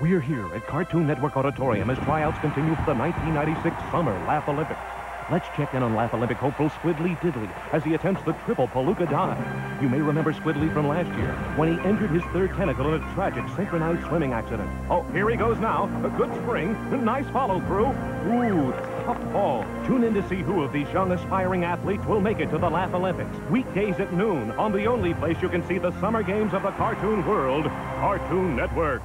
We're here at Cartoon Network Auditorium as tryouts continue for the 1996 Summer Laff-A-Lympics. Let's check in on Laff-A-Lympic hopeful Squiddly Diddly as he attempts the triple Palooka dive. You may remember Squiddly from last year when he injured his third tentacle in a tragic synchronized swimming accident. Oh, here he goes now. A good spring. a Nice follow through. Ooh, tough fall. Tune in to see who of these young aspiring athletes will make it to the Laff-A-Lympics. Weekdays at noon on the only place you can see the summer games of the cartoon world, Cartoon Network.